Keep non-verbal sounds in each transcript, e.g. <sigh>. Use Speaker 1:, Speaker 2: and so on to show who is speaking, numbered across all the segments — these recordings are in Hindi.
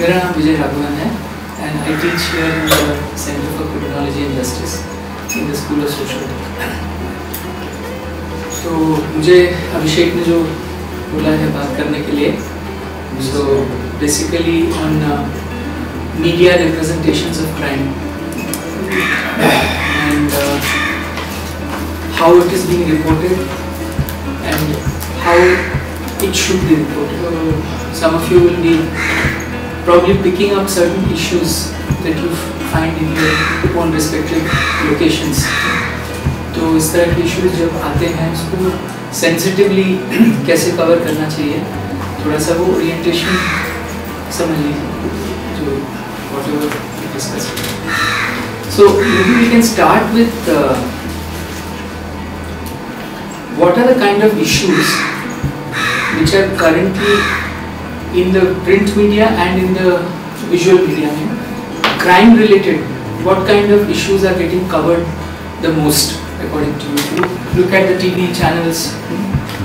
Speaker 1: मेरा नाम विजय राघवन है and I teach here in the centre for criminology and justice in the school of social तो मुझे अभिषेक ने जो बोला है बात करने के लिए so basically on media representations of crime and how it is being reported, and how it should be reported. Some of you will be probably picking up certain issues that you find in your own respective locations. तो इस तरह के इश्यूज़ जब आते हैं, उसको सेंसिटिवली <clears throat> कैसे कवर करना चाहिए थोड़ा सा वो ओरिएंटेशन समझ लीजिए so we can start with what are the kind of issues which are currently in the print media and in the visual media crime related what kind of issues are getting covered the most according to you look at the tv channels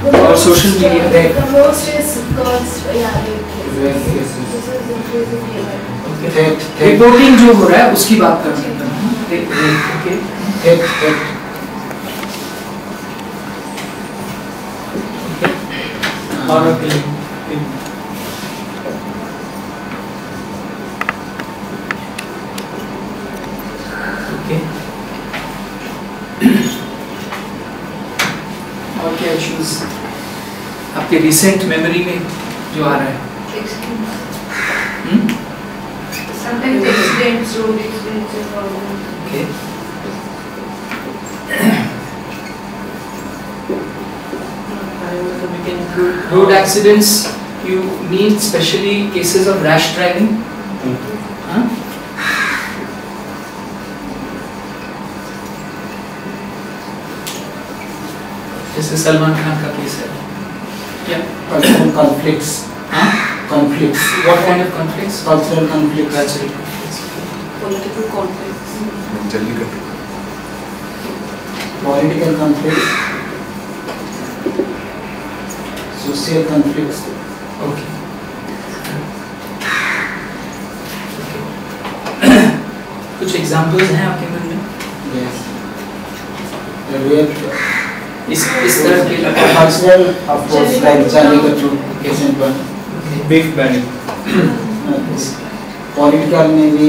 Speaker 2: The
Speaker 1: or social media
Speaker 2: uh. The most is girls, yeah,
Speaker 1: reporting जो हो रहा है उसकी बात कर रहे हैं. और आपके रिसेंट मेमोरी में जो आ रहा है?
Speaker 3: Road accidents
Speaker 1: you mean specially cases of rash driving जैसे Salman Khan
Speaker 4: Cultural conflicts,
Speaker 1: Huh?
Speaker 4: conflicts,
Speaker 1: What kind of conflicts?
Speaker 4: cultural conflicts.
Speaker 1: Cultural conflicts.
Speaker 3: Political conflicts.
Speaker 4: political conflicts, social conflicts,
Speaker 1: Okay. कुछ एग्जाम्पल्स हैं आपके मन में
Speaker 4: yes.
Speaker 1: इस इस तरह के
Speaker 4: of course, like Jallikattu, case in point.
Speaker 5: Beef banning
Speaker 4: Political maybe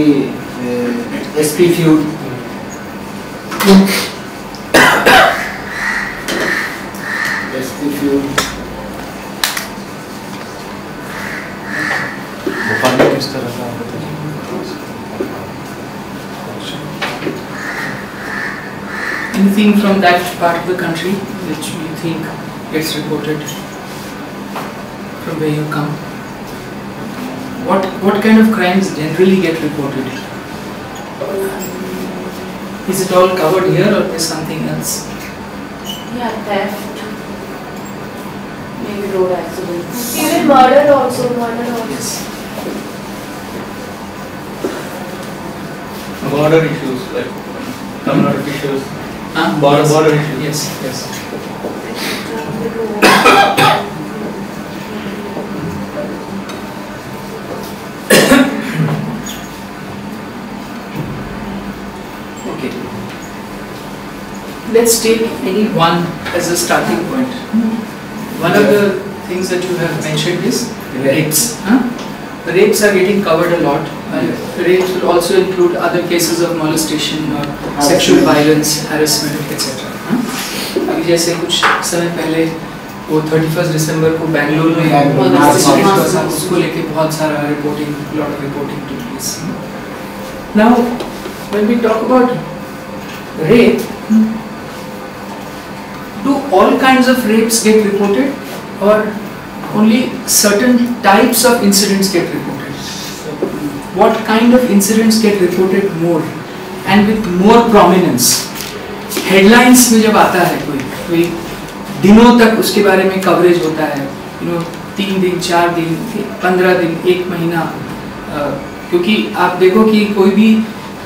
Speaker 4: uh, SP feud.
Speaker 1: Anything from that part of the country which you think gets reported from where you come? What what kind of crimes generally get reported? Is it all covered here or is something else?
Speaker 3: Yeah, theft. Maybe road accidents.
Speaker 2: Even murder also, murder also.
Speaker 5: border issues like communal issues
Speaker 1: Huh? Yes. Yes, yes. Okay. Let's take any one as a starting point. One of the things that you have mentioned is rapes. Huh? The Rapes are getting covered a lot. Uh, rapes will also include other cases of molestation or sexual violence, harassment, etc. अभी जैसे कुछ समय पहले वो 31 दिसंबर को बैंगलोर में. उसको लेके बहुत सारा reporting lot of reporting to place now when we talk about rape do all kinds of rapes get reported or only certain types of incidents get reported what kind of incidents get reported more and with more prominence? Headlines में जब आता है कोई कोई दिनों तक उसके बारे में कवरेज होता है यू नो तीन दिन चार दिन पंद्रह दिन एक महीना क्योंकि आप देखो कि कोई भी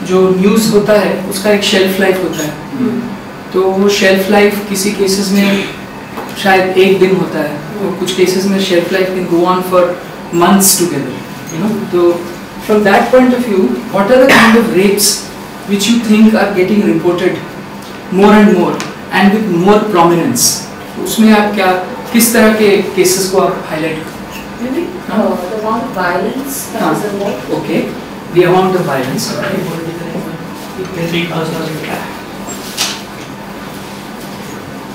Speaker 1: जो न्यूज़ होता है उसका एक शेल्फ लाइफ होता है। तो वो शेल्फ लाइफ किसी केसेस में शायद एक दिन होता है और कुछ केसेस में shelf life can go on for months together You know, so from that point of view, what are the kind of rapes which you think are getting reported more and more and with more prominence? उसमें आप क्या किस तरह के केसेस को आप highlight
Speaker 3: Maybe uh, the amount of violence that
Speaker 1: हाँ.
Speaker 3: is involved.
Speaker 1: Okay, the amount of violence.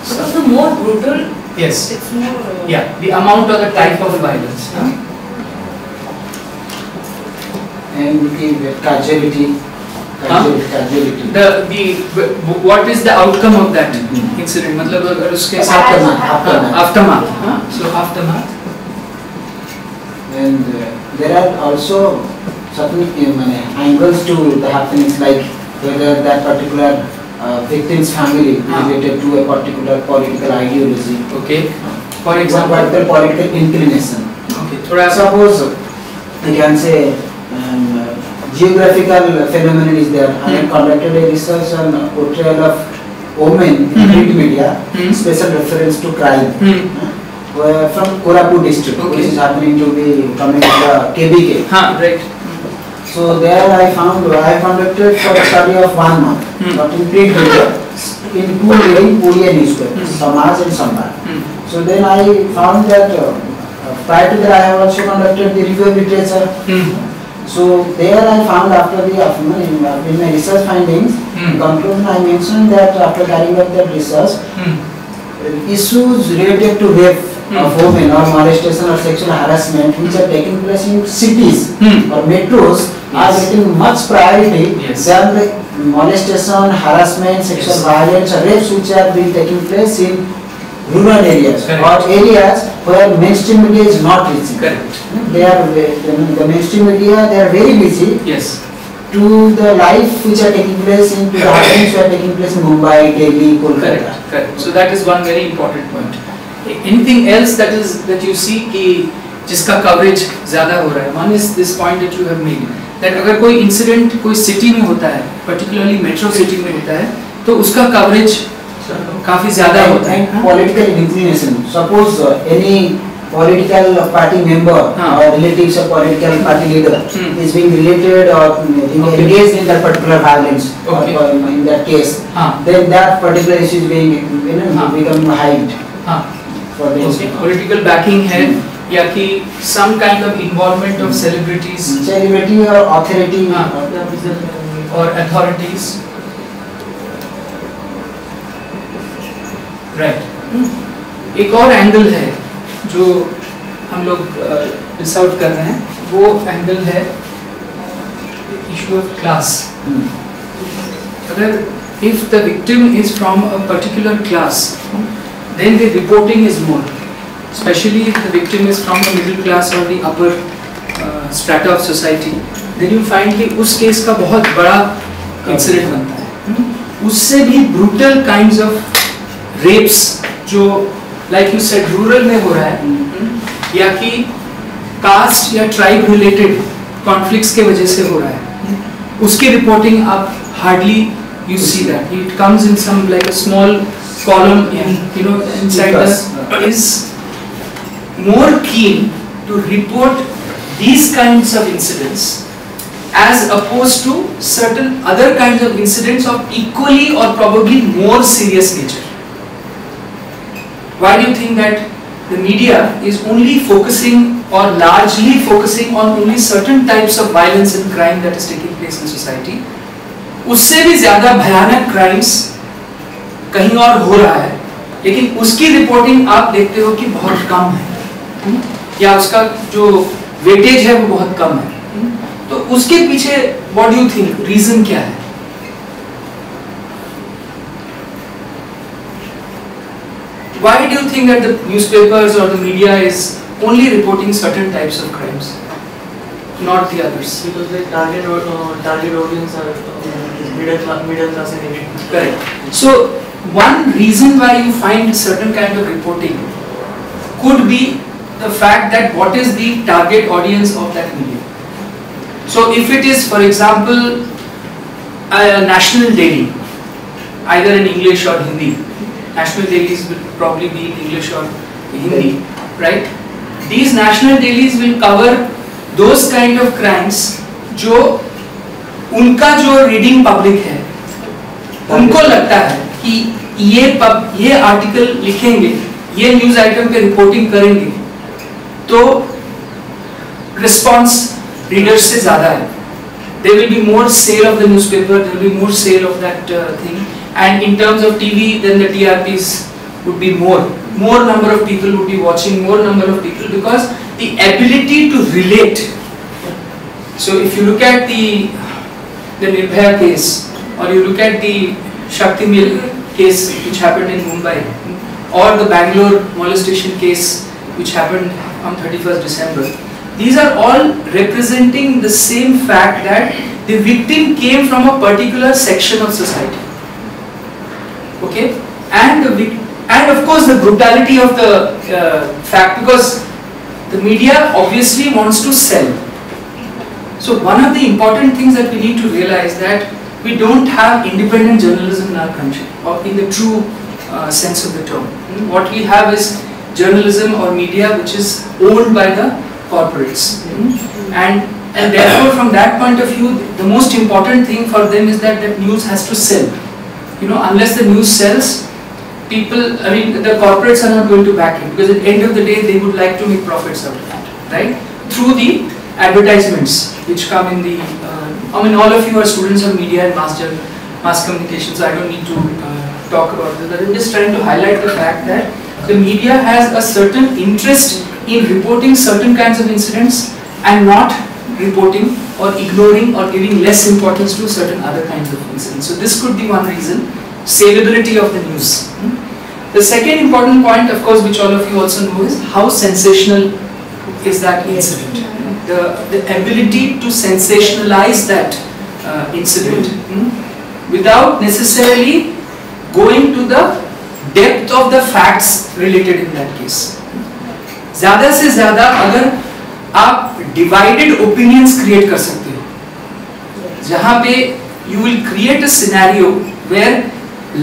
Speaker 3: Because the more brutal,
Speaker 1: Yes.
Speaker 3: it's more. Uh,
Speaker 1: Yeah, the amount or the type of violence. huh?
Speaker 4: And looking at casualty, casualty, casualty.
Speaker 1: The the w- what is the outcome of that
Speaker 4: Hmm.
Speaker 1: incident? मतलब अगर उसके साथ
Speaker 4: Aftermath, aftermath.
Speaker 1: aftermath. huh? So aftermath.
Speaker 4: And uh, there are also certain uh, mane, angles to the happenings like whether that particular uh, victim's family
Speaker 1: Ah.
Speaker 4: related to a particular political ideology
Speaker 1: Okay. For
Speaker 4: one
Speaker 1: example.
Speaker 4: particular political inclination.
Speaker 1: Okay. थोड़ा
Speaker 4: Suppose you can say um, uh, geographical phenomenon is there. I have
Speaker 1: Hmm.
Speaker 4: conducted a research on portrayal of women in
Speaker 1: Mhm.
Speaker 4: print media,
Speaker 1: Hmm.
Speaker 4: special reference to crime.
Speaker 1: Hmm.
Speaker 4: Uh, from Koraput district,
Speaker 1: Okay.
Speaker 4: which is happening to be coming the KBK.
Speaker 1: हाँ right.
Speaker 4: So there I found, I conducted for a study of one month,
Speaker 1: Hmm.
Speaker 4: but in print media, in two leading Oriya newspapers,
Speaker 1: Hmm.
Speaker 4: Samaj and Samvad.
Speaker 1: Hmm.
Speaker 4: So then I found that uh, prior to that I have also conducted the review of literature.
Speaker 1: Hmm.
Speaker 4: So there I found after the, in, in my research findings,
Speaker 1: Hmm.
Speaker 4: conclusion I mentioned that after carrying out that research, uh, issues related to rape
Speaker 1: Hmm.
Speaker 4: of women or molestation or sexual harassment which are taking place in cities
Speaker 1: Hmm.
Speaker 4: or metros are
Speaker 1: Yes.
Speaker 4: getting much priority
Speaker 1: Yes.
Speaker 4: than the molestation, harassment, sexual
Speaker 1: Yes.
Speaker 4: violence or rapes which are being taking place in rural areas
Speaker 1: Correct.
Speaker 4: or areas where mainstream media is not reaching.
Speaker 1: Correct.
Speaker 4: They are, the mainstream media, they are very busy
Speaker 1: Yes.
Speaker 4: to the life which are taking place in, to the happenings which are taking place in Mumbai, Delhi, Kolkata.
Speaker 1: Correct. Correct. So that is one very important point. Anything else that is that you see कि जिसका कवरेज ज़्यादा हो रहा है one is this point that you have made that अगर कोई इंसिडेंट कोई सिटी में होता है पर्टिकुलरली मेट्रो सिटी में होता है तो उसका कवरेज काफ़ी ज़्यादा होता है
Speaker 4: and
Speaker 1: हाँ?
Speaker 4: political inclination. Suppose uh, any political party member
Speaker 1: हाँ.
Speaker 4: or relatives of political party leader
Speaker 1: Hmm.
Speaker 4: is being related or mm, in-
Speaker 1: Okay.
Speaker 4: engaged in that particular violence
Speaker 1: Okay.
Speaker 4: or, or in that case,
Speaker 1: हाँ
Speaker 4: then that particular issue is being you know
Speaker 1: हाँ.
Speaker 4: become hyped
Speaker 1: हाँ
Speaker 4: for the
Speaker 1: okay political backing है या कि some kind of involvement of celebrities
Speaker 4: celebrity or authority.
Speaker 1: हाँ.
Speaker 4: or-
Speaker 1: और अथॉरिटीज राइट एक और एंगल है जो हम लोग uh, मिस आउट कर रहे हैं। वो एंगल है क्लास
Speaker 4: hmm.
Speaker 1: अगर if the victim is from a particular class then the reporting is more specially if the victim is from the middle class और the upper strata of society then you find कि उस केस का बहुत बड़ा इंसिडेंट बनता है। hmm? उससे भी ब्रूटल काइंड ऑफ़ रेप्स जो लाइक यू सेड रूरल में हो रहा है हम्म, हम्म। या कि कास्ट या ट्राइब रिलेटेड कॉन्फ्लिक्ट्स के वजह से हो रहा है उसकी रिपोर्टिंग आप hardly you see that it comes in some like small column you know inside is more keen to report these kinds of incidents as opposed to certain other kind of incidents of equally और probably more serious nature why do you think that the media is only focusing or largely focusing on only certain types of violence and crime that is taking place in society उससे भी ज़्यादा भयानक क्राइम्स कहीं और हो रहा है लेकिन उसकी रिपोर्टिंग आप देखते हो कि बहुत कम है हम्म? या उसका जो वेटेज है वो बहुत कम है हम्म? तो उसके पीछे व्हाट डू थिंक रीजन क्या है Why do you think that the newspapers or the media is only reporting certain types of crimes, not the others?
Speaker 6: Because the target uh, target audience are uh, middle class, middle class and elite.
Speaker 1: Correct. So one reason why you find certain kind of reporting could be the fact that what is the target audience of that media. So if it is, for example, a national daily, either in English or Hindi, national dailies will probably be in English or Hindi, right? These national dailies will cover those kind of crimes जो उनका जो रीडिंग पब्लिक है उनको लगता है कि ये पब ये आर्टिकल लिखेंगे ये न्यूज़ आइटम पे रिपोर्टिंग करेंगे तो रिस्पांस रीडर्स से ज़्यादा है there will be more sale of the newspaper there will be more sale of that uh, thing and in terms of tv then the trps would be more more number of people would be watching more number of people because the ability to relate so if you look at the the nirbhaya case or you look at the shakti mill case which happened in mumbai or the bangalore molestation case which happened on 31st december these are all representing the same fact that the victim came from a particular section of society. Okay? And and of course the brutality of the uh, fact because the media obviously wants to sell. So one of the important things that we need to realize that we don't have independent journalism in our country or in the true uh, sense of the term. Hmm? What we have is journalism or media which is owned by the corporates Hmm? and and therefore from that point of view the most important thing for them is that that news has to sell you know unless the news sells people i mean the corporates are not going to back it because at the end of the day they would like to make profits out of that right? Through the advertisements which come in the uh, i mean all of you are students of media and mass jour- mass communication so i don't need to uh, talk about this i'm just trying to highlight the fact that the media has a certain interest in reporting certain kinds of incidents and not reporting or ignoring or giving less importance to certain other kinds of incidents. So this could be one reason, saleability of the news. Hmm? The second important point, of course, which all of you also know is how sensational is that incident. The, the ability to sensationalize that uh, incident hmm, without necessarily going to the depth of the facts related in that case. ज्यादा से ज्यादा अगर आप डिवाइडेड ओपिनियंस क्रिएट कर सकते हो। जहाँ पे you will create a scenario where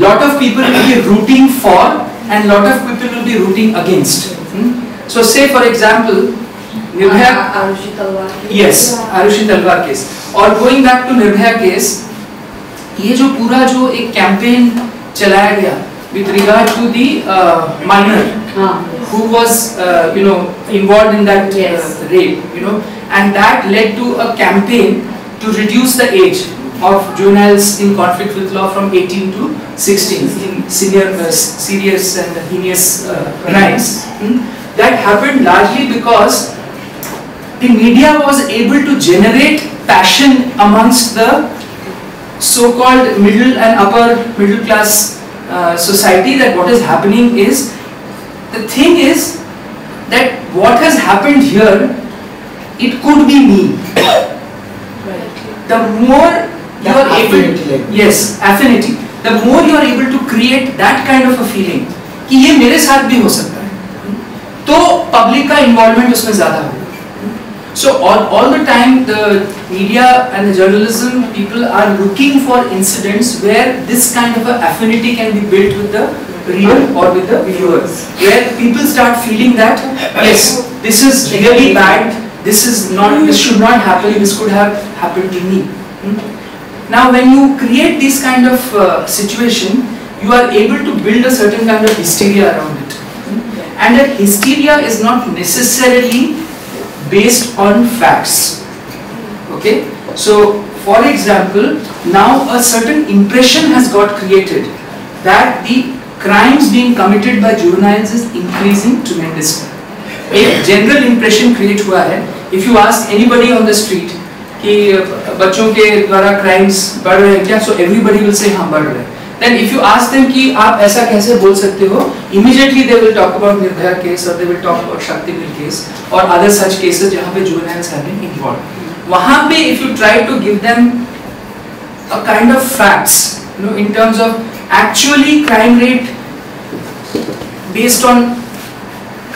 Speaker 1: lot of people will be rooting for and lot of people will be rooting against so say for example Nirbhaya
Speaker 3: Arushi तलवार की
Speaker 1: यस आरुषि तलवार केस और going back to Nirbhaya case ये जो पूरा जो एक कैंपेन चलाया गया with regard to the uh,
Speaker 3: minor ah,
Speaker 1: who was uh, you know involved in that uh,
Speaker 3: yes.
Speaker 1: uh, rape you know and that led to a campaign to reduce the age of juveniles in conflict with law from 18 to 16 in senior, uh, serious and heinous uh, crimes. Hmm? That happened largely because the media was able to generate passion amongst the so-called middle and upper middle class uh, society that what is happening is the thing is that what has happened here it could be me the more you are able
Speaker 4: affinity level.
Speaker 1: yes affinity the more you are able to create that kind of a feeling कि ये मेरे साथ भी हो सकता है तो पब्लिक का इन्वॉल्वमेंट उसमें ज़्यादा होगा So all, all the time the media and the journalism people are looking for incidents where this kind of affinity can be built with the reader or with the viewer. Where people start feeling that yes, this is really bad, this is not, this should not happen, this could have happened to me. Hmm? Now when you create this kind of uh, situation, you are able to build a certain kind of hysteria around it. Hmm? And that hysteria is not necessarily based on facts. Okay? So, for example, now a certain impression has got created that the crimes being committed by juveniles is increasing tremendously. एक जनरल इंप्रेशन क्रिएट हुआ है if you ask anybody on the street कि बच्चों के द्वारा क्राइम्स बढ़ रहे हैं क्या सो एवरीबडी विल से हाँ बढ़ रहे हैं then if you ask them कि आप ऐसा कैसे बोल सकते हो they will talk about Nirbhaya case और they will talk about Shakti Mill case और अदर सच केसेस जहाँ पे जुवेनाइल्स हैव बीन इन्वॉल्वड वहाँ पे if you try to give them a kind of facts you know in terms of actually crime rate based on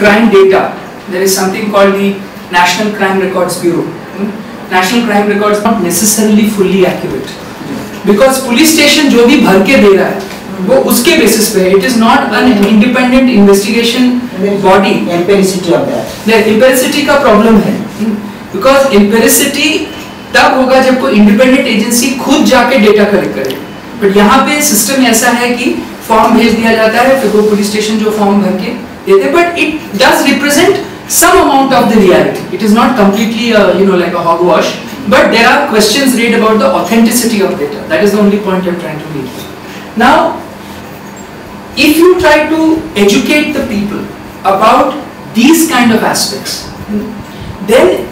Speaker 1: crime data there is something called the national crime records bureau hmm? national crime records not necessarily fully accurate because police station जो भी भर के दे रहा है वो उसके बेसिस पे it is not an independent investigation
Speaker 4: body of that.
Speaker 1: the empiricity का प्रॉब्लम है. बिकॉज़ इम्पेरिसिटी तब होगा जब कोई इंडिपेंडेंट एजेंसी खुद जाके डेटा कलेक्ट करे. बट यहाँ पे सिस्टम ऐसा है कि फॉर्म भेज दिया जाता है फिर वो पुलिस स्टेशन जो फॉर्म भर के देते but it does represent some amount of the reality. It is not completely, uh, you know, like a hogwash, but there are questions raised about the authenticity of data. That is the only point I'm trying to make. Now, if you try to educate the people about these kind of aspects, then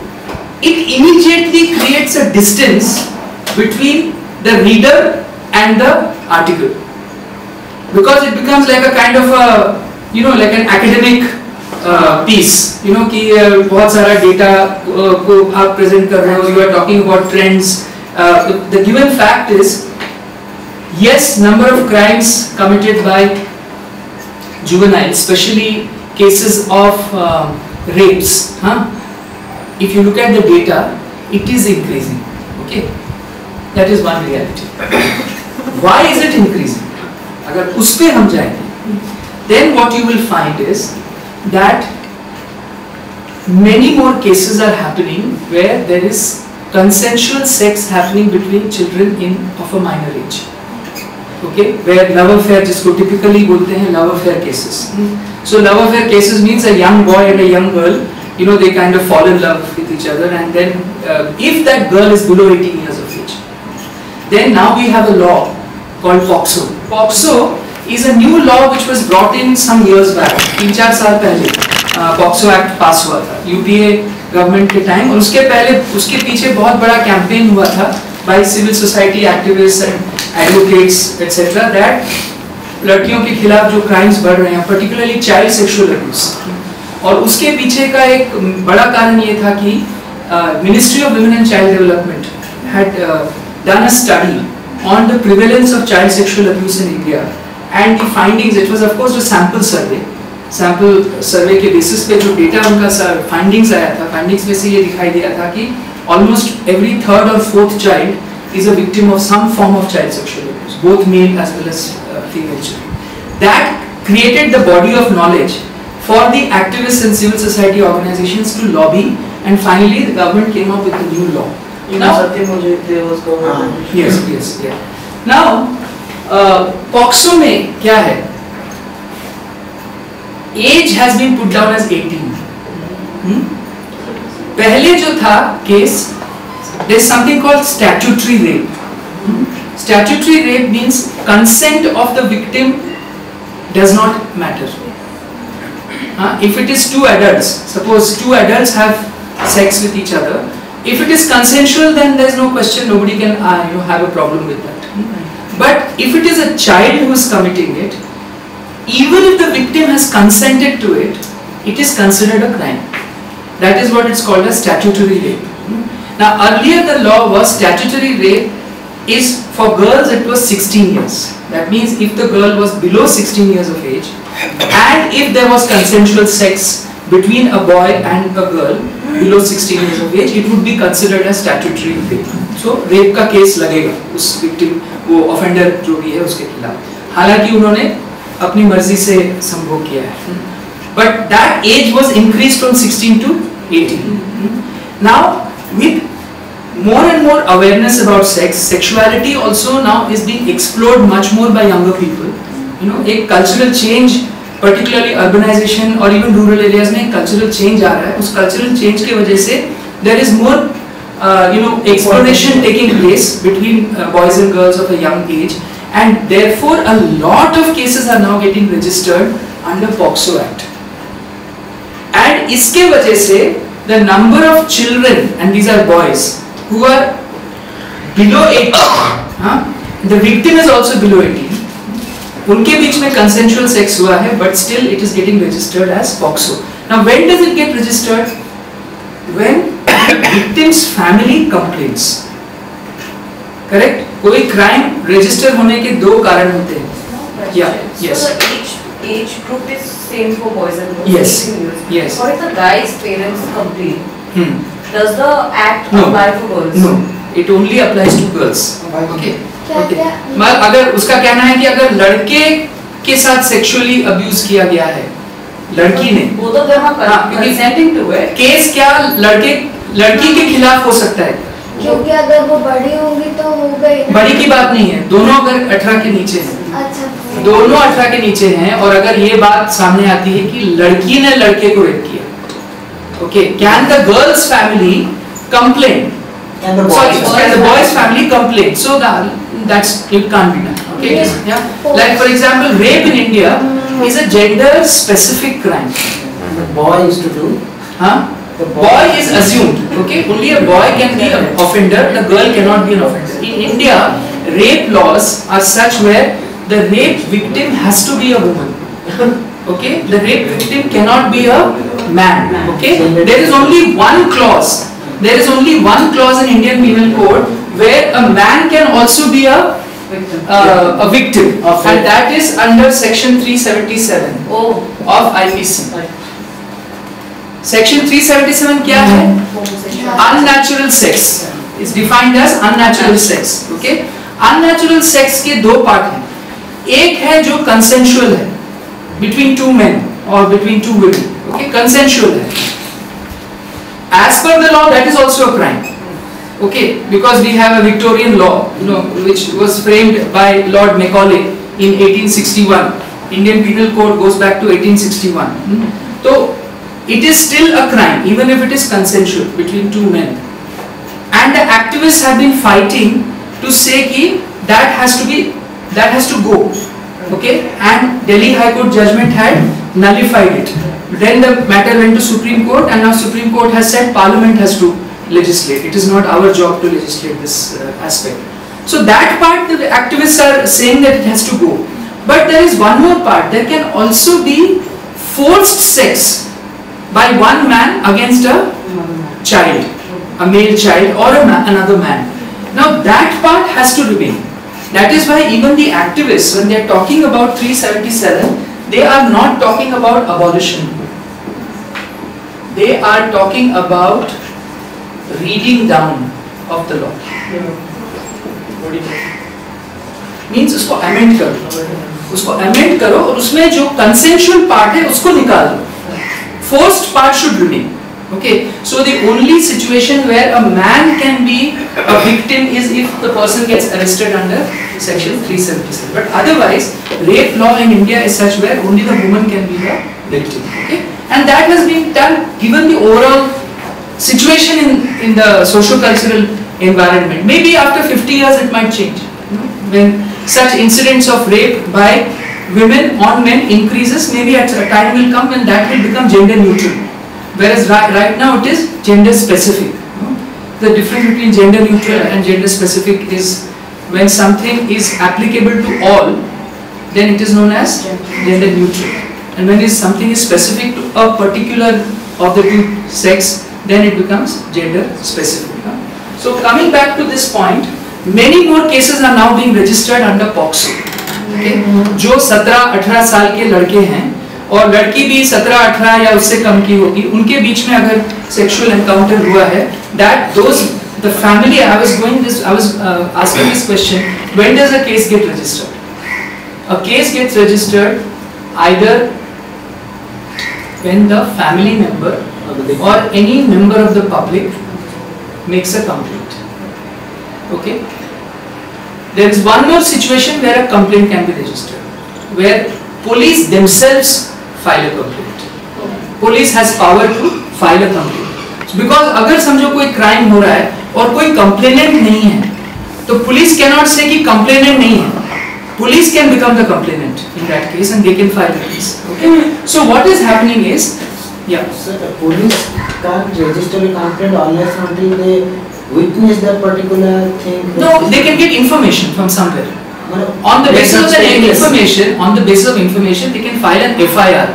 Speaker 1: it immediately creates a distance between the reader and the article. Because it becomes like a kind of a, you know, like an academic piece you know कि बहुत सारा डेटा को आप प्रेजेंट कर रहे हो you are talking about trends the given fact is yes number of crimes committed by juvenile specially cases of rapes हाँ if you look at the data it is increasing okay that is one reality why is it increasing अगर उस पे हम जाएँगे then what you will find is that many more cases are happening where there is consensual sex happening between children in of a minor age okay where love affair जिसको typically बोलते हैं love affair cases so love affair cases means a young boy and a young girl you know they kind of fall in love with each other and then uh, if that girl is below 18 years of age then now we have a law called POXO POXO is a new law which was brought in some years back, तीन चार साल पहले पॉक्सो एक्ट पास हुआ था यूपीए गवर्नमेंट के टाइम और उसके पहले, उसके पीछे बहुत बड़ा कैंपेन हुआ था by civil society activist and advocates etcetera that लड़कियों के खिलाफ जो क्राइम्स बढ़ रहे हैं पर्टिकुलरली चाइल्ड सेक्सुअल अब्यूज और उसके पीछे का एक बड़ा कारण ये था कि ministry of women and child development had done a study on the prevalence of child sexual abuse in India. And the findings it was of course a sample survey sample survey के बेसिस पे जो डेटा उनका फाइंडिंग्स आया था फाइंडिंग्स में से ये दिखाई दिया था कि ऑलमोस्ट एवरी थर्ड और fourth child is a victim of some form of child sexual abuse both male as well as female that created the body of knowledge for the activists and civil society organizations to lobby and finally the government came up with a new law
Speaker 6: Even Satyam Mujibde was government.
Speaker 1: yes yes yeah now POCSO में क्या है? As has been put down as 18 पहले जो था case there something called statutory rape statutory rape means consent of the victim does not matter if it is two adult suppose two adult have sex with each other if it is consensual then there is no question nobody can you have a problem with that But if it is a child who is committing it, even if the victim has consented to it, it is considered a crime. That is what it's called a statutory rape. Now earlier the law was statutory rape is for girls it was 16 years. That means if the girl was below 16 years of age and if there was consensual sex between a boy and a girl below 16 years of age, it would be considered as statutory rape. So rape ka case lagega us victim वो offender जो भी है उसके खिलाफ हालाँकि उन्होंने अपनी मर्ज़ी से संभोग किया है but that age was increase from 16 to 18 now with more and more awareness about sex sexuality also now is being explored much more by younger people you know एक cultural change particularly urbanization और even rural areas में cultural change आ रहा है उस cultural change के वजह से there is more uh, you know exploration taking place between uh, boys and girls of a young age and therefore a lot of cases are now getting registered under POXO Act. And इसके वजह से the number of children and these are boys who are below 18 huh? the victim is also below 18 उनके बीच में consensual sex हुआ है but still it is getting registered as POXO. Now when does it get registered? When victims family complain correct कोई क्राइम रजिस्टर होने के दो कारण होते हैं। अगर उसका कहना है कि अगर लड़के के साथ सेक्सुअली अब्यूज किया गया है लड़की ने।
Speaker 3: वो तो
Speaker 1: हाँ, केस क्या लड़के लड़की के खिलाफ हो सकता है।
Speaker 2: क्योंकि अगर वो बड़ी होगी तो हो गई
Speaker 1: बड़ी की बात नहीं है। दोनों अगर अठारह के नीचे है।
Speaker 2: अच्छा।
Speaker 1: दोनों अठारह के नीचे हैं और अगर ये बात सामने आती है कि लड़की ने लड़के को रेप किया।
Speaker 4: Okay
Speaker 1: can the girls family complain boys gender specific crime
Speaker 4: The boy
Speaker 1: is assumed okay? Only a boy can be an offender the girl cannot be an offender. In india rape laws are such where the rape victim has to be a woman <laughs> okay? The rape victim cannot be a man okay? There is only one clause there is only one clause in indian penal code where a man can also be a uh, a victim. And that is under section 377
Speaker 6: Oh,
Speaker 1: of ipc section 377 क्या है? Unnatural sex is defined as unnatural sex okay unnatural sex के दो पार्ट हैं। एक है जो कंसेंशुअल है बिटवीन टू मेन और between two women okay consensual है। As per the law that is also a crime okay because we have a Victorian law you know which was framed by Lord Macaulay in 1861 Indian penal code goes back to 1861 तो it is still a crime even if it is consensual between two men. And the activists have been fighting to say ki that has to be that has to go okay? And delhi high court judgment had nullified it. Then the matter went to supreme court and now supreme court has said parliament has to legislate. It is not our job to legislate this uh, aspect. So that part the activists are saying that it has to go. But there is one more part. There can also be forced sex by one man against a child, a male child or a ma- another man. Now that part has to remain. That is why even the activists, when they are talking about 377, they are not talking about abolition. They are talking about reading down of the law. Means उसको अमेंड करो उसको अमेंड करो और उसमें जो कंसेंशुअल पार्ट है उसको निकाल दो forced part should remain okay? So the only situation where a man can be a victim is if the person gets arrested under section 377 but otherwise rape law in india is such where only the woman can be the victim okay? And that has been done given the overall situation in in the socio cultural environment. Maybe after 50 years it might change you know, when such incidents of rape by women on men increases maybe at a time will come when that will become gender neutral. Whereas right, right now it is gender specific the difference between gender neutral and gender specific is when something is applicable to all then it is known as gender neutral. And when something is specific to a particular of the two sex then it becomes gender specific so coming back to this point many more cases are now being registered under POXO जो 17-18 साल के लड़के हैं, और लड़की भी 17-18 या उससे कम की होगी, उनके बीच में अगर सेक्सुअल एनकाउंटर हुआ है that those the family I was going this I was asking this question when does a case get registered a case gets registered either when the family member और any member of the public makes a complaint okay? There is one more situation where a complaint can be registered where police themselves file a complaint police has power to file a complaint So because अगर समझो कोई क्राइम हो रहा है और कोई कंप्लेनेंट नहीं है तो पुलिस कैनॉट से कि कंप्लेनेंट नहीं है police can become the complainant in that case and they can file the case okay so what is happening is yeah
Speaker 4: Sir, the police can't register a complaint unless until they witness that particular thing.
Speaker 1: no they can get information from somewhere
Speaker 4: मतलब
Speaker 1: on the basis of the
Speaker 4: Yes.
Speaker 1: information on the basis of information they can file an FIR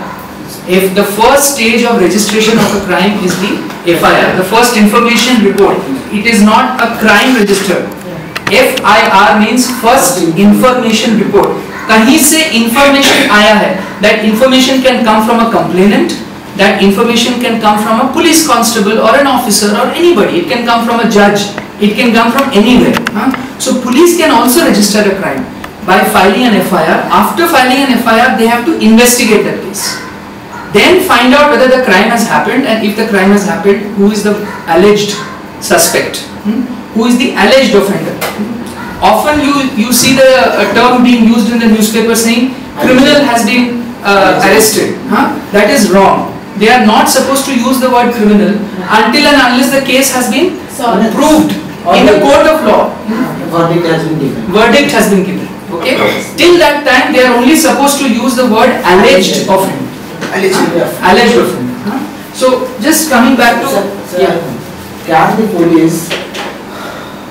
Speaker 1: if the first stage of registration of a crime is the FIR the first information report it is not a crime registered FIR means first information report कहीं से information आया है that information can come from a complainant that information can come from a police constable or an officer or anybody it can come from a judge it can come from anywhere huh? so police can also register a crime by filing an FIR after filing an FIR they have to investigate that case then find out whether the crime has happened and if the crime has happened, who is the alleged suspect, hmm? who is the alleged offender. Often you, you see the uh, term being used in the newspaper saying criminal has been uh, arrested. Huh? That is wrong. They are not supposed to use the word criminal until and unless the case has been
Speaker 3: Solved.
Speaker 1: proved in the court of law.
Speaker 4: Verdict has been given.
Speaker 1: Verdict has been given. Okay? Till that time, they are only supposed to use the word alleged offender.
Speaker 4: Alleged.
Speaker 1: Alleged offender. huh? So, just coming back to
Speaker 4: Sir, sir,
Speaker 1: yeah.
Speaker 4: can the police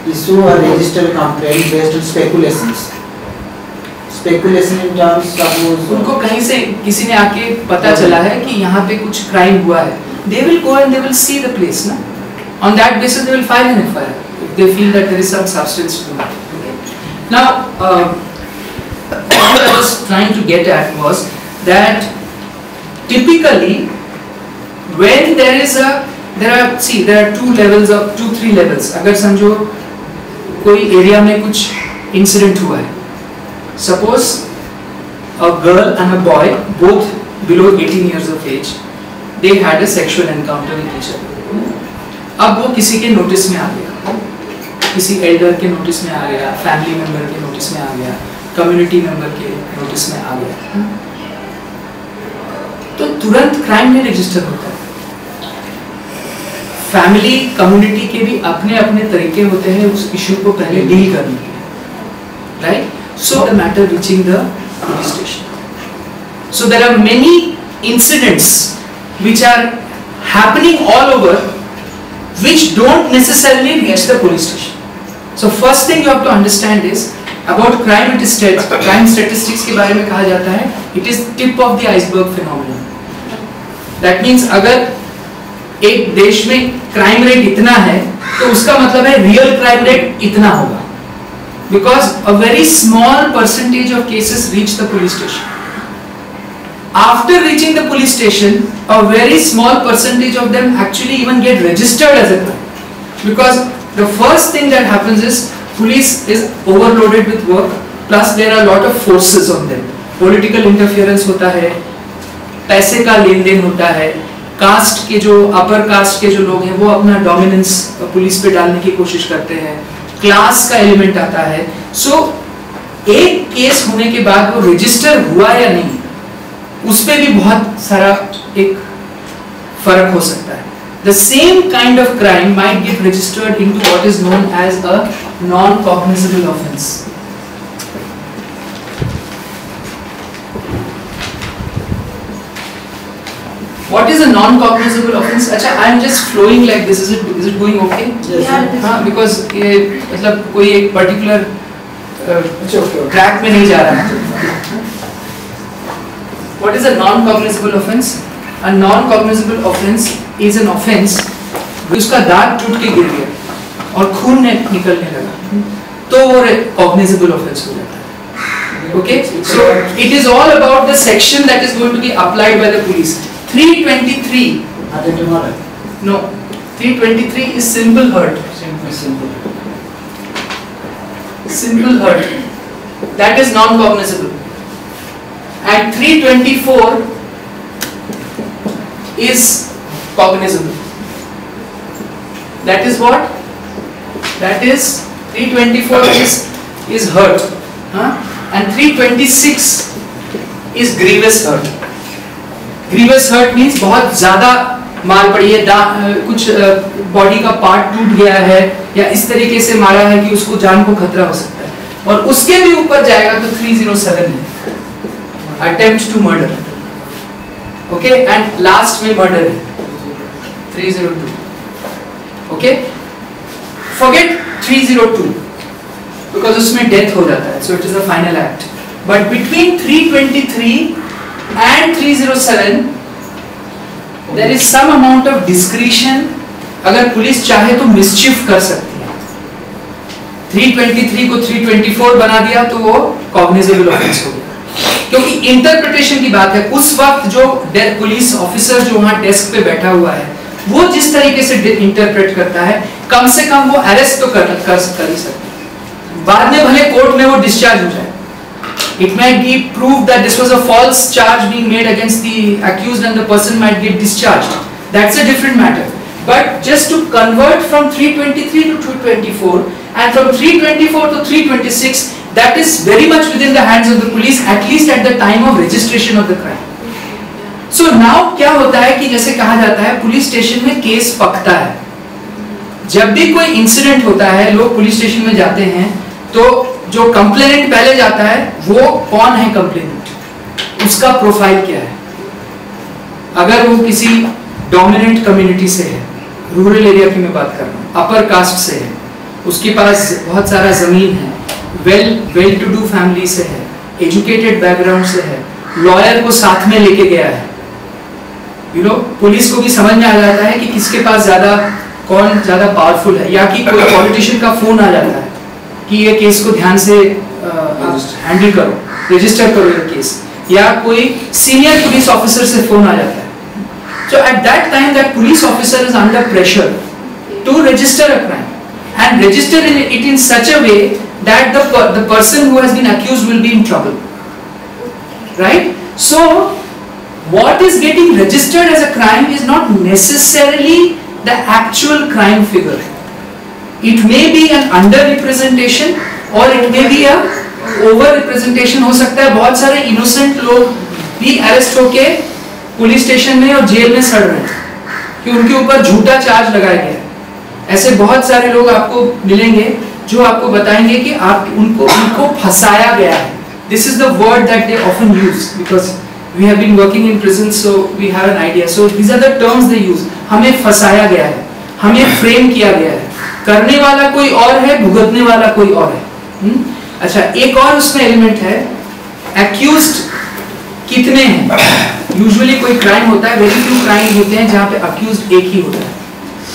Speaker 4: issue a registered complaint based on speculations? In terms suppose.
Speaker 1: उनको कहीं से किसी ने आके पता चला है कि यहाँ पे कुछ क्राइम हुआ है they will go and they will see the place ना on that basis they will file an FIR if they feel that there is some substance to that okay. now uh, what I was trying to get at was that typically when there is a there are see there are two levels of two three levels अगर समझो कोई एरिया में कुछ इंसिडेंट हुआ है suppose a girl and a boy, both below 18 years of age, they had a sexual encounter with each other. अब वो किसी के नोटिस में आ गया। किसी एल्डर के नोटिस में आ गया फैमिली मेंबर के नोटिस में आ गया कम्युनिटी मेंबर के नोटिस में आ गया। तो तुरंत क्राइम में रजिस्टर होता है। फैमिली कम्युनिटी के भी अपने अपने तरीके होते हैं उस इशू को पहले डील करने के right so the matter reaching the police station so there are many incidents which are happening all over which don't necessarily reach the police station so first thing you have to understand is about crime it is stat- crime statistics के बारे में कहा जाता है it is tip of the iceberg phenomenon that means अगर एक देश में क्राइम रेट इतना है तो उसका मतलब है रियल क्राइम रेट इतना होगा because a very small percentage of cases reach the police station. After reaching the police station, a very small percentage of them actually even get registered as a crime. Because the first thing that happens is police is overloaded with work, plus there are a lot of forces on them. Political interference होता है, पैसे का लेन देन होता है, कास्ट के जो अपर कास्ट के जो लोग हैं वो अपना डोमिनेंस पुलिस पे डालने की कोशिश करते हैं क्लास का एलिमेंट आता है। सो so, एक केस होने के बाद वो रजिस्टर हुआ या नहीं उस पर भी बहुत सारा एक फ़र्क हो सकता है। The same kind of crime might get registered in to what is known as a non cognizable What is a non-cognizable offense? अच्छा, I am just flowing like this. Is it is it going okay?
Speaker 3: Yeah,
Speaker 1: हाँ because ये मतलब कोई एक particular
Speaker 4: अच्छा
Speaker 1: ट्रैक में नहीं जा रहा है What is a non-cognizable offense? A non-cognizable offense is an offense उसका दांत टूट के गिर गया और खून ने निकलने लगा तो वो cognizable offense हो जाता है okay so it is all about the section that is going to be applied by the police 323
Speaker 4: attempted murder
Speaker 1: no 323 is simple hurt
Speaker 4: simple
Speaker 1: simple. Hurt that is non-cognizable. And 324 is cognizable. That is what? That is 324 is is hurt huh? and 326 is grievous hurt grievous hurt means बहुत ज़्यादा मार पड़ी है, दा- कुछ बॉडी का पार्ट टूट गया है, या इस तरीके से मारा है कि उसको जान को खतरा हो सकता है। और उसके भी ऊपर जाएगा तो 307 है। Attempt to murder okay and last में मर्डर है। 302 ओके फॉरगेट 302 बिकॉज़ उसमें डेथ हो जाता है so it is a final act but between 323 and 307 there is some amount of discretion. अगर पुलिस चाहे तो मिसचिफ कर सकती है। 323 को 324 बना दिया तो वो कॉग्निजेबल ऑफेंस हो गया। क्योंकि इंटरप्रिटेशन की बात है उस वक्त जो पुलिस ऑफिसर जो वहाँ डेस्क पे बैठा हुआ है वो जिस तरीके से इंटरप्रेट करता है कम से कम वो अरेस्ट तो कर कर, ही सकता बाद में भले कोर्ट में वो डिस्चार्ज हो जाए। It might be proved that this was a false charge being made against the accused and the person might get discharged. That's a different matter. But just to convert from 323 to 224 and from 324 to 326, that is very much within the hands of the police at least at the time of registration of the crime. So so now क्या होता है कि जैसे कहा जाता है पुलिस स्टेशन में केस पकता है जब भी कोई इंसिडेंट होता है लोग पुलिस स्टेशन में जाते हैं तो जो कंप्लेनेंट पहले जाता है, वो कौन है कंप्लेनेंट उसका प्रोफ़ाइल क्या है? अगर वो किसी डोमिनेंट कम्युनिटी से है रूरल एरिया की मैं बात कर रहा हूँ अपर कास्ट से है, उसके पास बहुत सारा ज़मीन है well well to do family से है एजुकेटेड बैकग्राउंड से है लॉयर को साथ में लेके गया है। यू नो पुलिस को भी समझ में आ जाता है कि किसके पास ज़्यादा, कौन ज़्यादा पावरफुल है, या कि कोई पॉलिटिशियन का फ़ोन आ जाता है। कि ये केस को ध्यान से हैंडल करो रजिस्टर करो ये केस। या कोई सीनियर पुलिस ऑफिसर से फ़ोन आ जाता है। So at that time that police officer is under pressure to register a crime and register it in such a way that the person who has been accused will be in trouble right so what is getting registered as a crime is not necessarily the actual crime figure. It may be an under representation और it may be over representation हो सकता है बहुत सारे इनोसेंट लोग भी अरेस्ट होके पुलिस स्टेशन में और जेल में सड़ रहे हैं कि उनके ऊपर झूठा चार्ज लगाया गया ऐसे बहुत सारे लोग आपको मिलेंगे जो आपको बताएँगे कि आप, उनको उनको फंसाया गया है। This is the word that they often use because we have been working in prison so we have an idea so these are the terms they use हमें फंसाया गया है, हमें फ्रेम किया गया है। करने वाला कोई और है, भुगतने वाला कोई और है। हुँ? अच्छा एक और उसमें एलिमेंट है एक्यूज्ड कितने हैं? यूजुअली कोई क्राइम होता है वेरी फ्यू क्राइम होते हैं जहाँ पे अक्यूज एक ही होता है।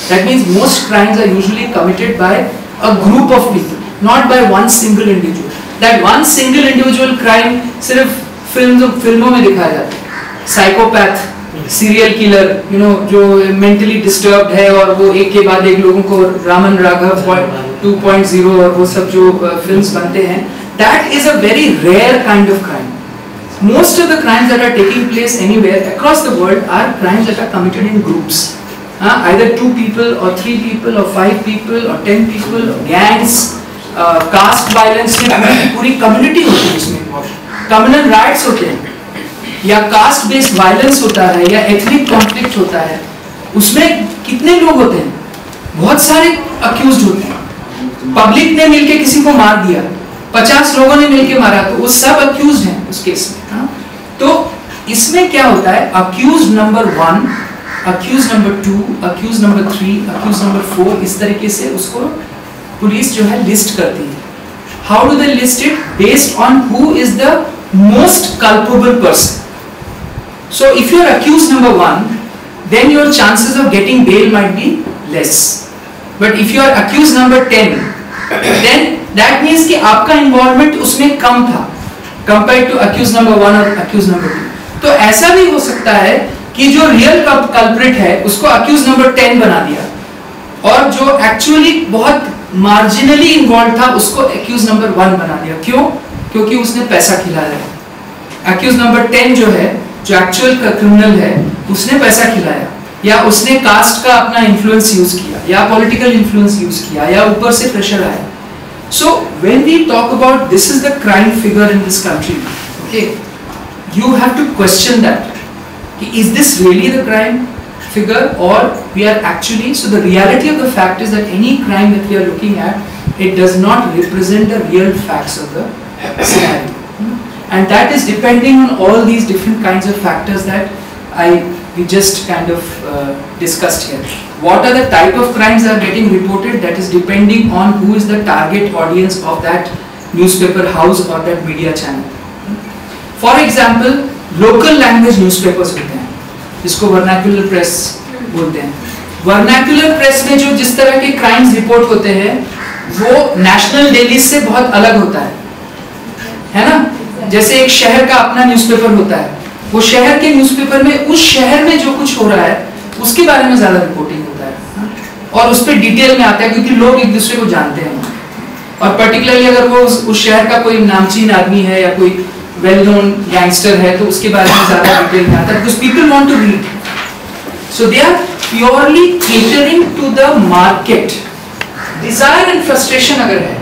Speaker 1: That means most crimes are usually committed by a group of people not by one single individual that one single individual crime सिर्फ़ फ़िल्म, फ़िल्मों में दिखाया जाता है। Psychopath serial killer you know जो मेंटली डिस्टर्ब है और वो एक के बाद एक लोगों को Raman Raghav two point zero और वो सब जो फ़िल्म बनते हैं that is a very rare kind of crime most of the crimes are taking place anywhere across the world are crimes that are committed in groups either two people और थ्री पीपल और फाइव पीपल और ten people gangs caste violence पूरी कम्युनिटी होती है उसमें। कम्युनल राइट्स होते हैं। या caste based violence होता है, या एथनिक conflict होता है, उसमें कितने लोग होते हैं? बहुत सारे अक्यूज होते हैं। पब्लिक ने मिलके किसी को मार दिया, पचास लोगों ने मिलके मारा तो वो सब अक्यूज हैं उस केस में हाँ? तो इसमें क्या होता है? Accused number one accused number two accused number three accused number four इस तरीके से उसको पुलिस जो है लिस्ट करती है। How do they list it based on who is the most culpable person so if you are accused number one then your chances of getting bail might be less. But if you are accused, number 10 then that means कि आपका इन्वॉल्वमेंट उसमें कम था compare to accused number one और अक्यूज नंबर टू तो ऐसा भी हो सकता है कि जो रियल कल्प्रिट है, उसको अक्यूज नंबर टेन बना दिया। और जो एक्चुअली बहुत मार्जिनली इन्वॉल्व था, उसको अक्यूज नंबर वन बना दिया। क्यों? क्योंकि उसने पैसा खिलाया। अक्यूज नंबर टेन जो है जो एक्चुअल क्रिमिनल है, उसने पैसा खिलाया, या उसने कास्ट का अपना इन्फ्लुएंस यूज़ किया, या पॉलिटिकल इन्फ्लुएंस यूज़ किया, या ऊपर से प्रेशर आया। So when we talk about this is the crime figure in this country okay you have to question that कि is this really the crime figure और we are actually so the reality of the fact is that any crime that we are looking at it does not represent the real facts of the scenario And that is depending on all these different kinds of factors that I we just kind of uh, discussed here. What are the type of crimes that are getting reported? That is depending on who is the target audience of that newspaper house or that media channel. For example, local language newspapers होते हैं जिसको vernacular press बोलते हैं vernacular press में जो जिस तरह के crimes report होते हैं वो national daily से बहुत अलग होता है है ना जैसे एक शहर का अपना न्यूज़पेपर होता है। वो शहर के न्यूज़पेपर में उस शहर में जो कुछ हो रहा है उसके बारे में ज़्यादा रिपोर्टिंग होता है। और उस पर डिटेल में आता है क्योंकि लोग एक दूसरे को जानते हैं। और पर्टिकुलरली अगर वो उस, उस शहर का कोई नामचीन आदमी है या कोई वेल नोन गैंगस्टर है तो उसके बारे में ज़्यादा डिटेल में आता है। Because people want to read so they are purely catering to the market desire and frustration अगर है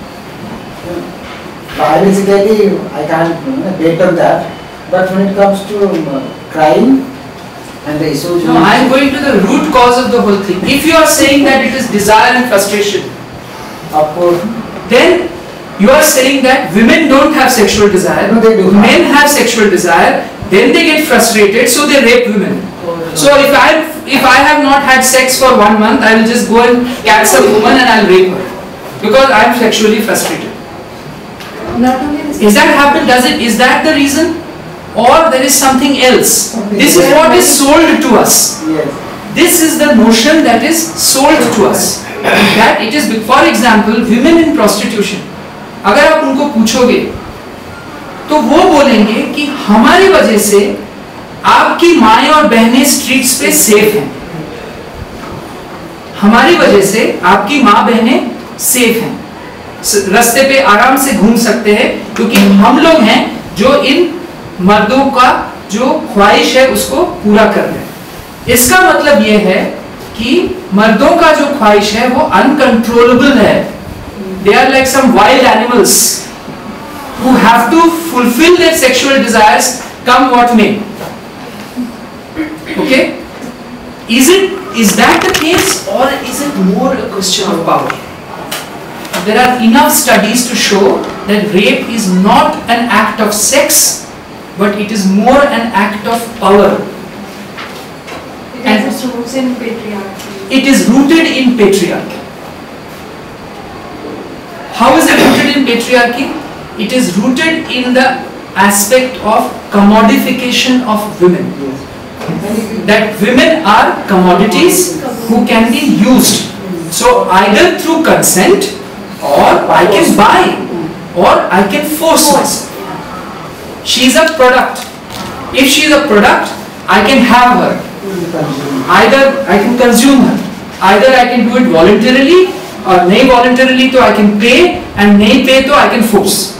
Speaker 4: Biologically, I can't you know, on that. But when it comes to um, crime and the issues,
Speaker 1: No, I am going to the root cause of the whole thing. If you are saying that it is desire and frustration,
Speaker 4: of course,
Speaker 1: then you are saying that women don't have sexual desire,
Speaker 4: No, they do.
Speaker 1: men have sexual desire, then they get frustrated, so they rape women. So if I if I have not had sex for one month, I will just go and catch some woman and I'll rape her because I am sexually frustrated. Is that happen? Does it? Is that the reason? Or there is something else? This is what is sold to us.
Speaker 4: yes.
Speaker 1: This is the notion that is sold to us. That it is, for example, women in prostitution. अगर आप उनको पूछोगे तो वो बोलेंगे कि हमारी वजह से आपकी माएँ और बहनें स्ट्रीट्स पे सेफ़ हैं हमारी वजह से आपकी माँ बहनें सेफ़ हैं रास्ते पे आराम से घूम सकते हैं, क्योंकि हम लोग हैं जो इन मर्दों का जो ख्वाहिश है उसको पूरा कर रहे हैं। इसका मतलब यह है कि मर्दों का जो ख्वाहिश है वो अनकंट्रोलेबल है। They are like some wild animals who have to fulfill their sexual desires come what may. Okay? Is it, is that the case or is it more a question of power? There are enough studies to show that rape is not an act of sex but it is more an act of power
Speaker 3: It its roots in patriarchy.
Speaker 1: it is rooted in patriarchy how is it rooted in patriarchy it is rooted in the aspect of commodification of women that women are commodities who can be used. So either through consent or I can buy or I can force myself. She is a product. If she is a product, I can have her. Either I can consume her. Either I can do it voluntarily or nay voluntarily तो I can pay and nay pay तो I can force.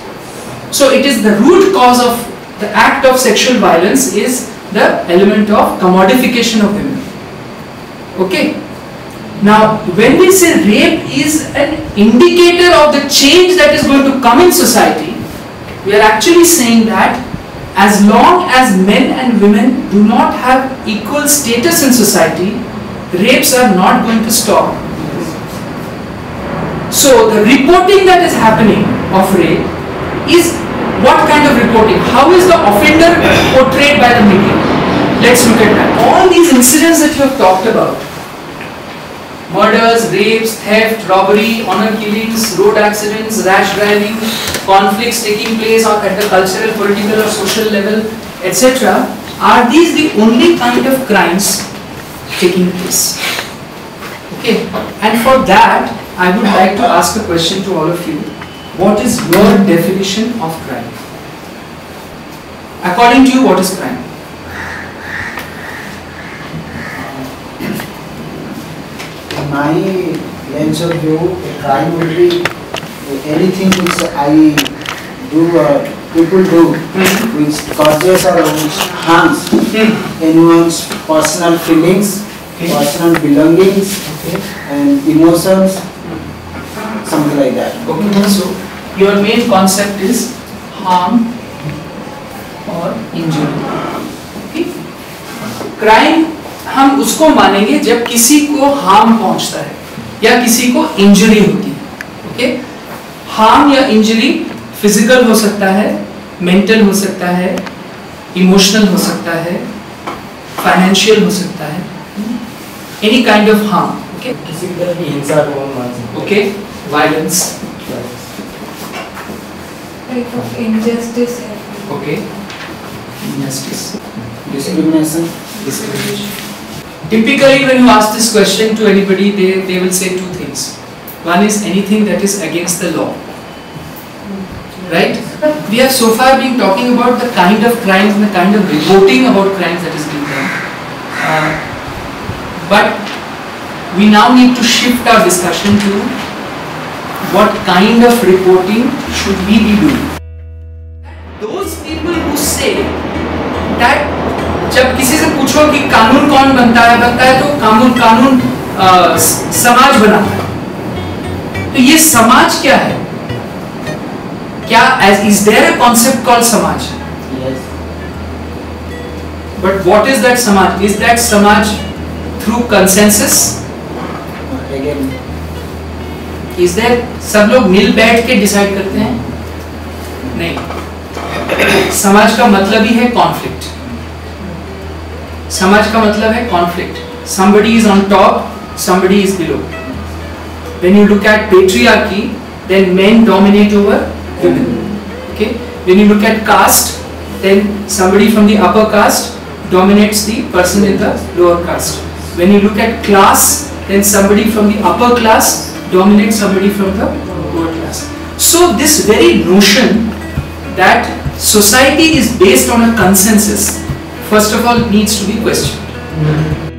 Speaker 1: So it is the root cause of the act of sexual violence is the element of commodification of women. Okay. Now, when we say rape is an indicator of the change that is going to come in society, we are actually saying that as long as men and women do not have equal status in society, rapes are not going to stop. So the reporting that is happening of rape is what kind of reporting? How is the offender portrayed by the media? Let's look at that. All these incidents that you have talked about murders, rapes, theft, robbery, honor killings, road accidents, rash driving, conflicts taking place at the cultural, political, or social level, etc. Are these the only kind of crimes taking place? Okay, and for that, I would like to ask a question to all of you. What is your definition of crime? According to you, what is crime?
Speaker 4: My lens of view, a crime would be anything which I do or people do which causes or which harms anyone's personal feelings, personal belongings and emotions, something like that.
Speaker 1: Okay, so your main concept is harm or injury. Okay? Crime हम उसको मानेंगे जब किसी को हार्म पहुँचता है या किसी को इंजरी होती है ओके हार्म या इंजरी फ़िज़िकल हो सकता है मेंटल हो सकता है इमोशनल हो सकता है फाइनेंशियल हो सकता है any kind of harm okay
Speaker 6: किसी भी तरह की हिंसा को हम मान सकते
Speaker 2: of injustice happening.
Speaker 1: Okay. Injustice.
Speaker 4: Discrimination.
Speaker 1: Typically, when you ask this question to anybody, they, they will say two things. One is anything that is against the law. Right? We have so far been talking about the kind of crimes and the kind of reporting about crimes that is being done. Uh, but we now need to shift our discussion to what kind of reporting should we be doing. Those people who say जब किसी से पूछो कि कानून कौन बनता है बनता है तो कानून कानून समाज बनाता है तो ये समाज क्या है? क्या as is there a concept
Speaker 4: called
Speaker 1: samaj? But what is that samaj? Is that samaj through
Speaker 4: consensus
Speaker 1: is there सब लोग मिल बैठ के डिसाइड करते हैं? नहीं. समाज का मतलब ही है कॉन्फ्लिक्ट समझ का मतलब है conflict somebody is on top somebody is below when you look at patriarchy then man dominate over okay when you look at caste then somebody from the upper caste dominates the person in the lower caste when you look at class then somebody from the upper class dominate somebody from the lower class so this very notion that society is based on a consensus first of all needs to be questioned